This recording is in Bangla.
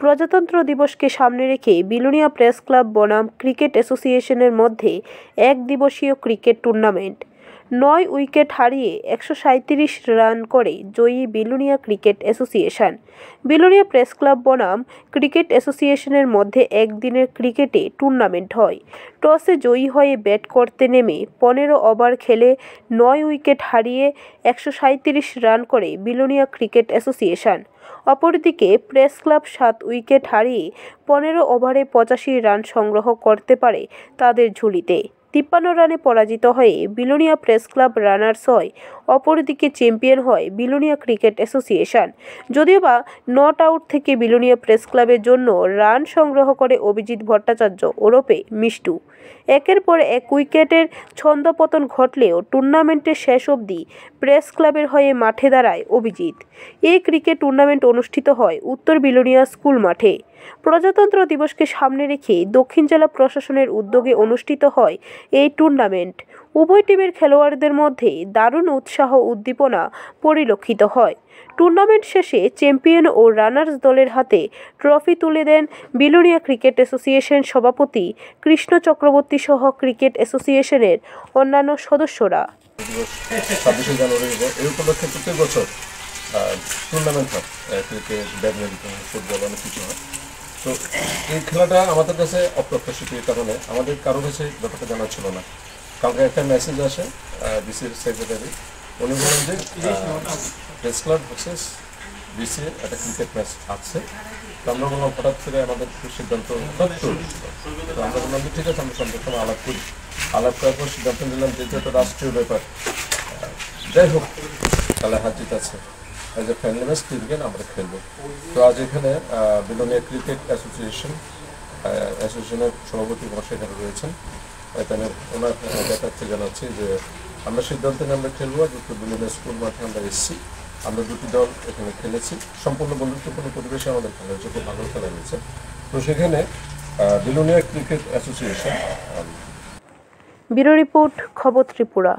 প্রজাতন্ত্র দিবসকে সামনে রেখে বিলোনিয়া প্রেস ক্লাব বনাম ক্রিকেট অ্যাসোসিয়েশনের মধ্যে এক দিবসীয় ক্রিকেট টুর্নামেন্ট। নয় উইকেট হারিয়ে একশো সাঁইত্রিশ রান করে জয়ী Belonia cricket association. Belonia press club বনাম ক্রিকেট অ্যাসোসিয়েশনের মধ্যে একদিনের ক্রিকেটে টুর্নামেন্ট হয়। টসে জয়ী হয়ে ব্যাট করতে নেমে পনেরো ওভার খেলে নয় উইকেট হারিয়ে একশো সাঁইত্রিশ রান করে বিলোনিয়া ক্রিকেট অ্যাসোসিয়েশন। অপরদিকে প্রেস ক্লাব সাত উইকেট হারিয়ে পনেরো ওভারে পঁচাশি রান সংগ্রহ করতে পারে তাদের ঝুলিতে। তিপ্পান্ন রানে পরাজিত হয়ে বিলোনিয়া প্রেস ক্লাব রানার্স হয়, অপরদিকে চ্যাম্পিয়ন হয় বিলোনিয়া ক্রিকেট অ্যাসোসিয়েশন। যদিও বা নট আউট থেকে বিলোনিয়া প্রেস ক্লাবের জন্য রান সংগ্রহ করে অভিজিৎ ভট্টাচার্য ওরপে মিষ্টু। একের পর এক উইকেটের ছন্দপতন ঘটলেও টুর্নামেন্টের শেষ অবধি প্রেস ক্লাবের হয়ে মাঠে দাঁড়ায় অভিজিৎ। এই ক্রিকেট টুর্নামেন্ট অনুষ্ঠিত হয় উত্তর বিলোনিয়া স্কুল মাঠে। প্রজাতন্ত্র দিবসকে সামনে রেখে দক্ষিণ জেলা প্রশাসনের উদ্যোগে অনুষ্ঠিত হয় এই টুর্নামেন্ট উভয় টিমের খেলোয়াড়দের মধ্যে দারুণ উৎসাহ উদ্দীপনা পরিলক্ষিত হয়। টুর্নামেন্ট শেষে চ্যাম্পিয়ন ও রানার্স দলের হাতে ট্রফি তুলে দেন বিলোনিয়া ক্রিকেট অ্যাসোসিয়েশন সভাপতি কৃষ্ণ চক্রবর্তী সহ ক্রিকেট অ্যাসোসিয়েশনের অন্যান্য সদস্যরা। টুর্নামেন্ট হয়। ক্রিকেট ব্যাডমিন্টন ফুটবল অনেক কিছু হয়। তো এই খেলাটা আমাদের কাছে অপ্রত্যাশিত এই কারণে আমাদের কারও কাছে ব্যাপারটা জানা ছিল না। কালকে একটা মেসেজ আসে ডিসির সেক্রেটারি উনি বলেন যে প্রেস ক্লাব ভার্সেস ডিসি একটা ক্রিকেট ম্যাচ আছে। তো আমরা বললাম, হঠাৎ করে আমাদের সিদ্ধান্ত হঠাৎ তো আমরা বললাম যে, ঠিক আছে, আমরা সন্ধ্যের আলাপ করি। আলাপ করার পর সিদ্ধান্ত নিলাম যেহেতু একটা রাষ্ট্রীয় ব্যাপার যাই হোক, তাহলে হার জিত আছে। As a friendly match cricket আমরা খেলব তো আজ এখানে বিলোনিয়া ক্রিকেট অ্যাসোসিয়েশন অ্যাসোসিয়েশনের সভাপতি মহাশয় এখানে রয়েছেন। এখানে ওনার ব্যাপারটা জানাচ্ছি যে, আমরা সিদ্ধান্ত নিয়ে আমরা খেলব, আর উত্তর বিলোনিয়া স্কুল মাঠে আমরা এসেছি। আমরা দুটি দল এখানে খেলেছি। সম্পূর্ণ বন্ধুত্বপূর্ণ পরিবেশে আমাদের খেলা হয়েছে খুব ভালো খেলা হয়েছে। তো সেখানে Belonia cricket association bureau report খবর ত্রিপুরা।